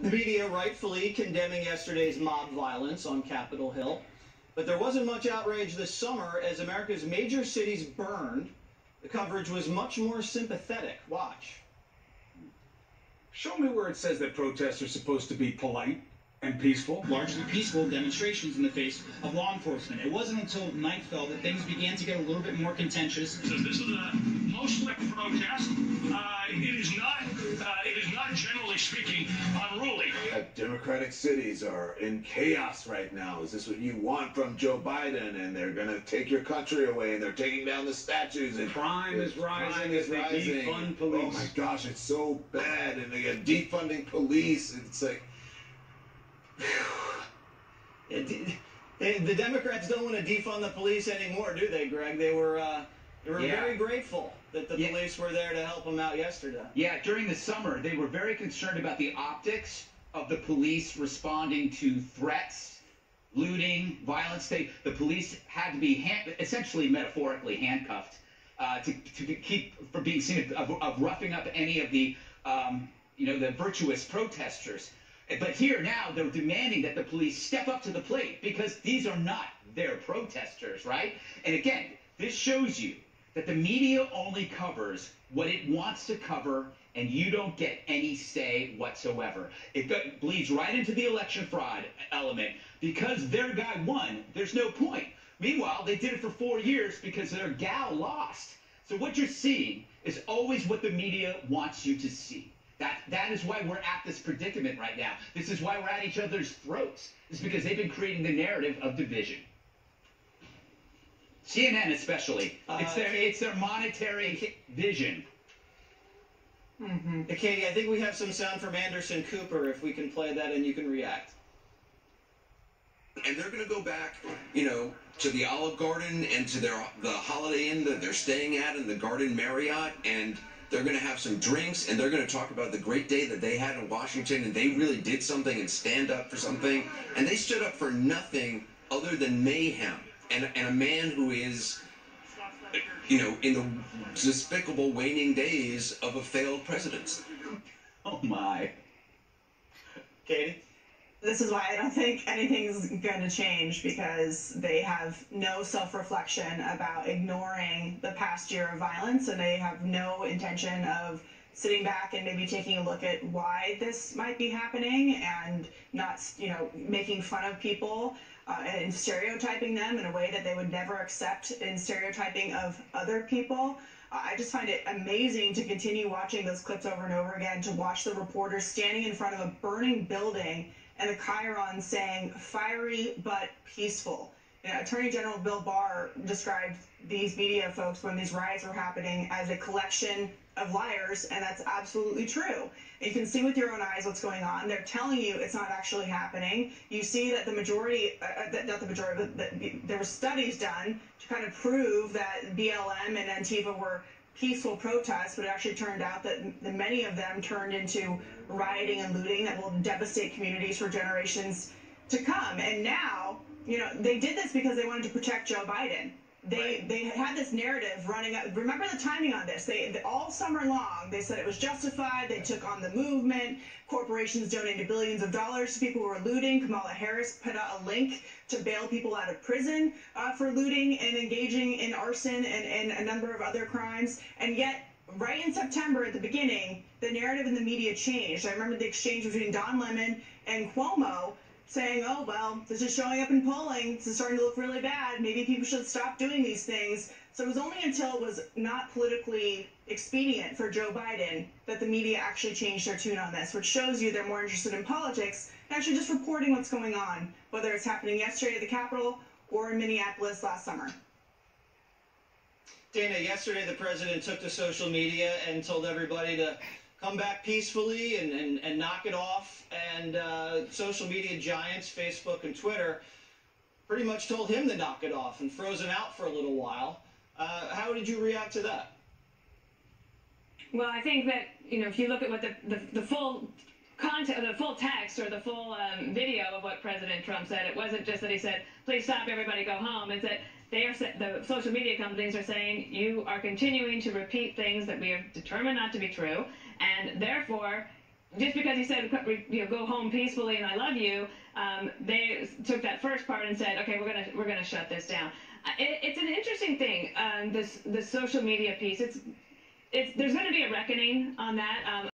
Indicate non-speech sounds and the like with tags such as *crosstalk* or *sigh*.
The media rightfully condemning yesterday's mob violence on Capitol Hill. But there wasn't much outrage this summer as America's major cities burned. The coverage was much more sympathetic. Watch. Show me where it says that protests are supposed to be polite and peaceful. Largely peaceful demonstrations in the face of law enforcement. It wasn't until night fell that things began to get a little bit more contentious. This is a mostly protest. Uh, it is not. Uh, it is not generally speaking unruly. Democratic cities are in chaos right now. Is this what you want from Joe Biden? And they're going to take your country away, and they're taking down the statues. And Crime is rising crime as is they rising. defund Oh my gosh, it's so bad. And they are defunding police. It's like. *sighs* It, they, the Democrats don't want to defund the police anymore, do they, Greg? They were uh, they were Yeah. very grateful that the Yeah. police were there to help them out yesterday. Yeah, during the summer, they were very concerned about the optics of the police responding to threats, looting, violence. They, the police had to be hand, essentially metaphorically handcuffed uh, to, to keep from being seen of, of roughing up any of the, um, you know, the virtuous protesters. But here now, they're demanding that the police step up to the plate because these are not their protesters, right? And again, this shows you that the media only covers what it wants to cover and you don't get any say whatsoever. It bleeds right into the election fraud element because their guy won. There's no point. Meanwhile, they did it for four years because their gal lost. So what you're seeing is always what the media wants you to see. That that is why we're at this predicament right now. This is why we're at each other's throats. It's because they've been creating the narrative of division. CNN especially. it's Uh, their it's their monetary vision. Hey, Katie, I think we have some sound from Anderson Cooper. If we can play that and you can react. and they're going to go back, you know, to the Olive Garden and to their the Holiday Inn that they're staying at in the Garden Marriott, and they're going to have some drinks, and they're going to talk about the great day that they had in Washington, and they really did something and stand up for something, and they stood up for nothing other than mayhem, and and a man who is. You know, in the despicable waning days of a failed presidency. *laughs* Oh my. Katie? this is why I don't think anything's going to change because they have no self reflection about ignoring the past year of violence and they have no intention of sitting back and maybe taking a look at why this might be happening and not, you know, making fun of people. Uh, and stereotyping them in a way that they would never accept in stereotyping of other people. I just find it amazing to continue watching those clips over and over again, to watch the reporters standing in front of a burning building and the Chiron saying fiery but peaceful. Know, Attorney General Bill Barr described these media folks when these riots were happening as a collection of liars, and that's absolutely true. You can see with your own eyes what's going on. They're telling you it's not actually happening. You see that the majority, uh, uh, that- not the majority, but there were studies done to kind of prove that BLM and Antifa were peaceful protests, but it actually turned out that that many of them turned into rioting and looting that will devastate communities for generations to come. And now, you know, they did this because they wanted to protect Joe Biden. They they had this narrative running up. Remember the timing on this? They, they all summer long they said it was justified. They took on the movement. Corporations donated billions of dollars to people who were looting. Kamala Harris put out a link to bail people out of prison uh, for looting and engaging in arson and, and a number of other crimes. And yet, right in September at the beginning, the narrative in the media changed. I remember the exchange between Don Lemon and Cuomo saying, oh, well, this is showing up in polling. This is starting to look really bad. Maybe people should stop doing these things. So it was only until it was not politically expedient for Joe Biden that the media actually changed their tune on this, which shows you they're more interested in politics actually just reporting what's going on, whether it's happening yesterday at the Capitol or in Minneapolis last summer. Dana, yesterday the president took to social media and told everybody to come back peacefully and, and, and knock it off. And uh, social media giants, Facebook and Twitter, pretty much told him to knock it off and froze him out for a little while. Uh, how did you react to that? Well, I think that you know if you look at what the the, the full content, the full text or the full um, video of what President Trump said, it wasn't just that he said, "Please stop, everybody, go home." It's that they are the social media companies are saying you are continuing to repeat things that we have determined not to be true, and therefore just because he said you know go home peacefully and I love you, um, they took that first part and said, okay, we're gonna we're gonna shut this down. Uh, It, it's an interesting thing. Um, this the social media piece. It's it's there's going to be a reckoning on that. Um,